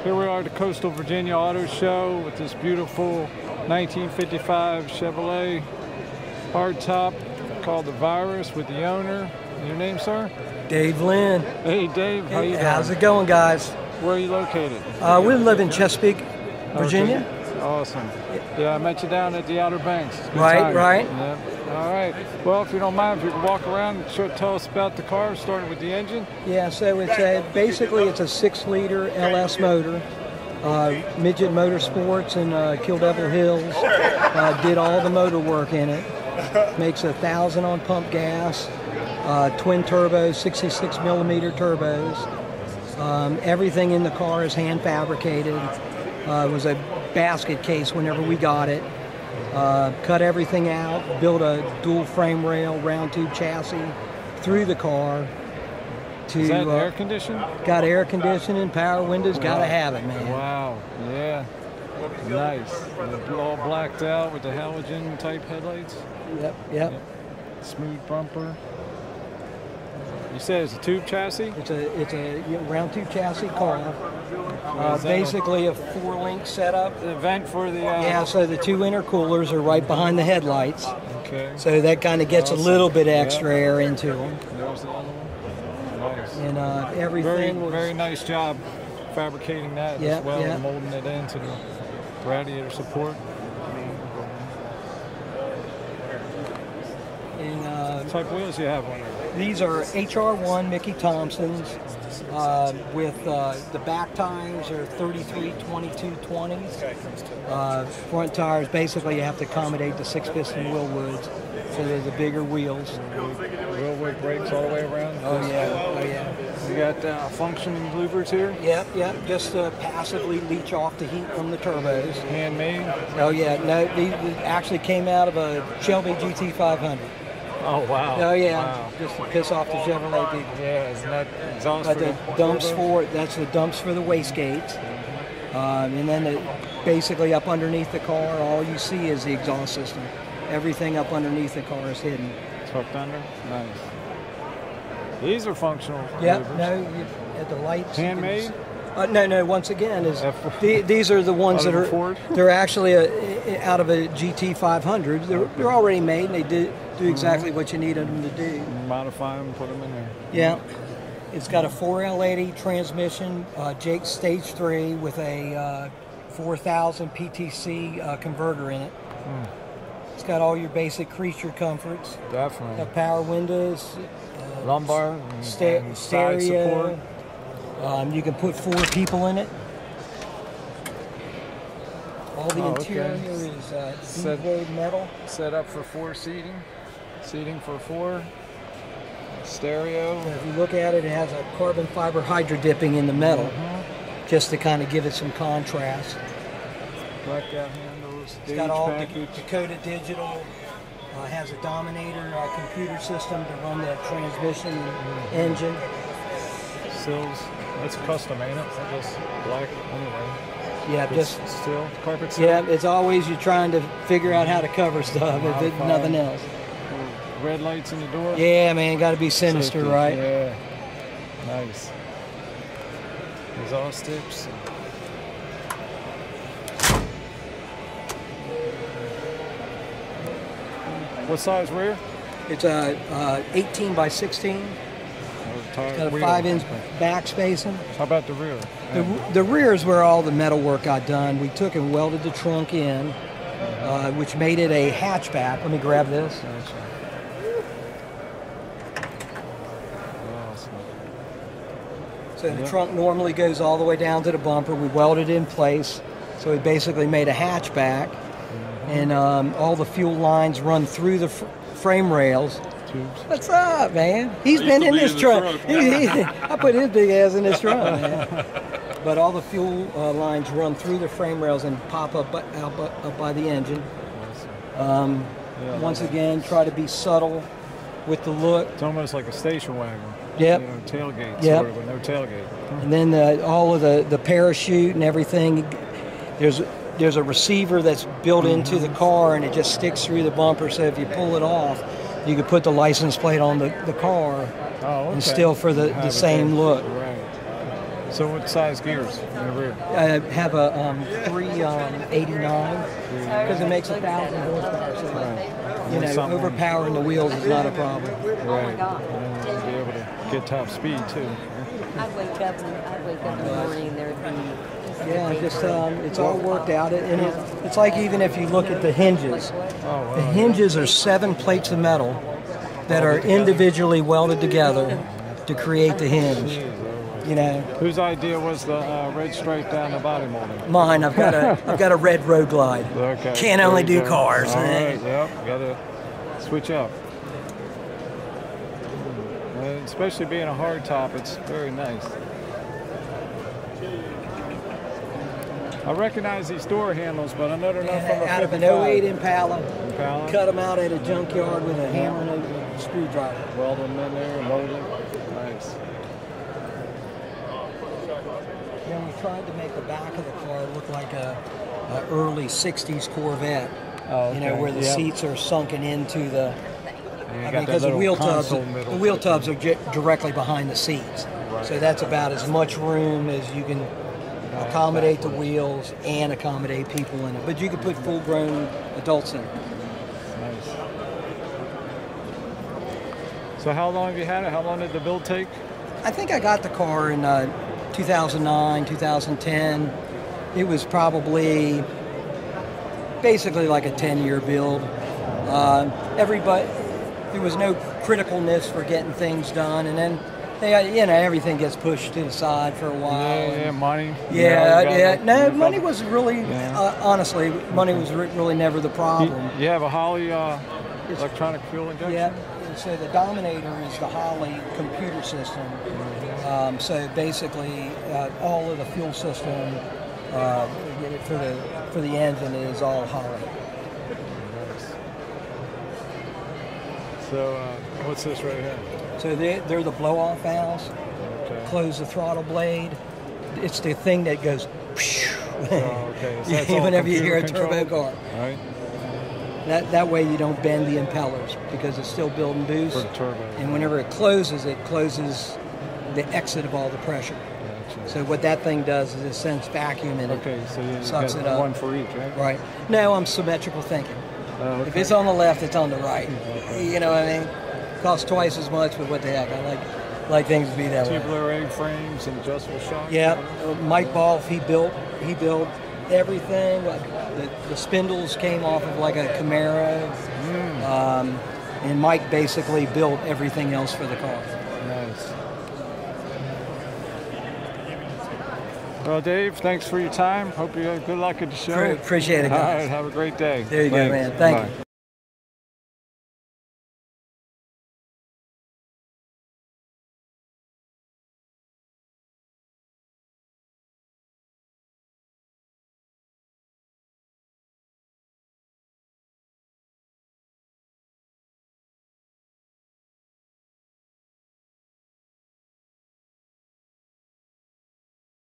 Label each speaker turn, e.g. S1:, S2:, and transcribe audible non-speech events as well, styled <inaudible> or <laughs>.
S1: Here we are at the Coastal Virginia Auto Show with this beautiful 1955 Chevrolet hardtop called the Virus with the owner. Your name, sir?
S2: Dave Lynn.
S1: Hey, Dave. How you
S2: Hey, how's it going, guys?
S1: Where are you located?
S2: Uh, we live in Chesapeake, Virginia.
S1: Okay. Awesome. Yeah, I met you down at the Outer Banks.
S2: Right,
S1: time.
S2: right.
S1: Yep. All right. Well, if you don't mind, if you could walk around and tell us about the car, starting with the engine.
S2: Yeah, so it's a basically it's a six-liter LS motor. Uh, Midget Motorsports in uh, Kill Devil Hills uh, did all the motor work in it. Makes a thousand on pump gas, uh, twin turbos, 66 millimeter turbos. Um, everything in the car is hand fabricated. Uh, it was a basket case whenever we got it. Uh, cut everything out, built a dual frame rail round tube chassis through the car. To
S1: Is that
S2: uh,
S1: air conditioned?
S2: got air conditioning, power windows, gotta have it, man.
S1: Wow. Yeah. Nice. The- All blacked out with the halogen type headlights.
S2: Yep, yep.
S1: Smooth bumper. Said it's a tube chassis?
S2: It's a it's a round tube chassis car. Uh, basically a four link setup.
S1: The vent for the. Uh,
S2: Yeah, so the two intercoolers are right behind the headlights,
S1: Okay.
S2: so that kind of gets a little bit
S1: Yeah.
S2: extra air into them.
S1: There's the other one. Nice.
S2: And uh,
S1: Very,
S2: was
S1: very nice job fabricating that
S2: Yeah,
S1: as well,
S2: yeah.
S1: and molding it into the radiator support.
S2: and, uh,
S1: What type wheels you have on there?
S2: These are HR1 Mickey Thompsons uh, with uh, the back tires are 33 22 20s. Uh, front tires basically you have to accommodate the six piston Wilwoods, so they're the bigger wheels.
S1: Wilwood brakes all the way around.
S2: Oh yeah, oh yeah.
S1: You got uh, function louvers here,
S2: Yep, yep. Just uh, passively leach off the heat from the turbos.
S1: handmade.
S2: Oh yeah, no, these these actually came out of a Shelby GT500. <laughs>
S1: Oh wow.
S2: Oh yeah,
S1: Wow.
S2: just to piss off the Chevrolet people.
S1: Yeah, isn't that exhaust
S2: But
S1: for
S2: the dumps for that's the dumps for the waste gates, um, and then the, basically up underneath the car, all you see is the exhaust system. Everything up underneath the car is hidden.
S1: tucked under? Nice. These are functional. Yeah.
S2: No, you, at the lights.
S1: Handmade?
S2: Uh, no, no. Once again, is the, these are the ones that are
S1: a Ford?
S2: they're actually a, out of a GT500. They're, they're already made and they do do exactly
S1: Mm-hmm.
S2: what you need them to do.
S1: Modify them, put them in there.
S2: Yeah. It's got a 4L80 transmission, uh, Jake Stage 3 with a uh, 4000 PTC uh, converter in it. It's got all your basic creature comforts.
S1: Definitely.
S2: Power windows, uh,
S1: Lumbar and,
S2: sta-
S1: and side
S2: stereo.
S1: support.
S2: Um, you can put four people in it. All the
S1: Oh, okay.
S2: interior is uh,
S1: Set-
S2: metal.
S1: Set up for four seating. Seating for four. Stereo.
S2: And if you look at it, it has a carbon fiber hydro dipping in the metal, just to kind of give it some contrast.
S1: Blackout handles.
S2: It's got all
S1: package.
S2: Dakota Digital. Uh, has a Dominator uh, computer system to run the transmission
S1: Mm-hmm.
S2: engine.
S1: Sills. That's custom, ain't it? I guess black anyway.
S2: Yeah,
S1: Just
S2: just
S1: still carpet seal.
S2: yeah. It's always you're trying to figure out how to cover stuff, if it, nothing else.
S1: Red lights in the door.
S2: Yeah, man, got to be sinister,
S1: Safety,
S2: right?
S1: Yeah. Nice. Exhaust tips. What size rear?
S2: It's a uh, 18 by 16. Got a
S1: wheel?
S2: five-inch back spacing.
S1: How about the rear?
S2: The, the rear is where all the metal work got done. We took and welded the trunk in, uh, which made it a hatchback. Let me grab this. So the trunk normally goes all the way down to the bumper. We welded in place, so we basically made a hatchback, and um, all the fuel lines run through the fr- frame rails.
S1: Tubes.
S2: What's up, man? He's been in this
S3: in the
S2: trunk.
S3: trunk.
S2: He- he- I put his big ass in this trunk, man. <laughs> But all the fuel uh, lines run through the frame rails and pop up, out bu- up by the engine. Um,
S1: Yeah,
S2: once again, try to be subtle with the look.
S1: It's almost like a station wagon.
S2: Yep.
S1: You know, tailgate,
S2: Yep.
S1: sort of, with no tailgate.
S2: And then the, all of the, the parachute and everything. There's there's a receiver that's built into the car and it just sticks through the bumper. So if you pull it off, you could put the license plate on the, the car
S1: Oh, okay.
S2: and still for the, the same
S1: there.
S2: look.
S1: Right. So what size gears in the rear?
S2: I have a um, 389 because it makes a thousand horsepower. So, you know,
S1: Something-
S2: overpowering the wheels is not a problem.
S1: Right. And then be able to get top speed too.
S3: I'd wake up and I'd wake up in the morning and there'd be.
S2: Yeah, just um, it's all worked out, and it, it's like even if you look at the hinges,
S1: Oh,
S2: the hinges are seven plates of metal that are individually welded together to create the hinge. You know,
S1: Whose idea was the uh, red stripe down the body molding?
S2: mine. I've got a I've got a red road glide. <laughs>
S1: Okay.
S2: Can't only do
S1: go.
S2: cars.
S1: All
S2: eh?
S1: Yep. Got to switch up. Especially being a hard top, it's very nice. I recognize these door handles, but I know they're not from a
S2: Out of an
S1: 55.
S2: 08 Impala,
S1: Impala.
S2: cut them out at a junkyard with a hammer and a screwdriver.
S1: Weld them in there and load them. Nice.
S2: Yeah, we tried to make the back of the car look like a, a early '60s Corvette.
S1: Oh,
S2: You know, where the
S1: Yep.
S2: seats are sunken into the. I mean, because the wheel tubs, the wheel tubs are j- directly behind the seats.
S1: Right.
S2: So that's about as much room as you can accommodate the wheels and accommodate people in it. But you could put full-grown adults in it.
S1: Nice. So how long have you had it? How long did the build take?
S2: I think I got the car in uh, 2009, 2010. It was probably basically like a 10-year build. Uh, everybody, there was no criticalness for getting things done, and then they, you know, everything gets pushed to the side for a while.
S1: Yeah, yeah, money.
S2: Yeah,
S1: You know,
S2: yeah. No, money was really,
S1: Yeah.
S2: uh, honestly, money was re- really never the problem.
S1: you have a Holley uh, electronic fuel injection?
S2: Yeah, so the Dominator is the Holley computer system. Um, so basically, uh, all of the fuel system uh, for the for the engine is all
S1: Holley. So uh, what's this right here?
S2: So they, they're the blow-off valves.
S1: Okay.
S2: Close the throttle blade. It's the thing that goes.
S1: Oh, okay. So <laughs>
S2: Whenever you hear a
S1: computer
S2: turbo car,
S1: Right.
S2: that that way you don't bend the impellers because it's still building boost.
S1: For the turbo.
S2: And whenever it closes, it closes the exit of all the pressure.
S1: Gotcha.
S2: So what that thing does is it sends vacuum in it.
S1: Okay, so you
S2: Sucks it up.
S1: one for each, right?
S2: Right. No, I'm symmetrical thinking.
S1: Oh,
S2: If it's on the left, it's on the right.
S1: Okay.
S2: You know what I mean? Costs twice as much, but what the heck? I like like things to be that way.
S1: Tubular frames and adjustable shocks.
S2: Yeah. uh, Mike Balf, he built he built everything. Like the, the spindles came off of like a Camaro,
S1: Mm.
S2: um, and Mike basically built everything else for the car.
S1: Nice. Well, Dave, thanks for your time. Hope you have good luck at the show.
S2: Appreciate it,
S1: All
S2: guys.
S1: right, have a great day.
S2: There you go, man. Thank
S1: Bye.
S2: you.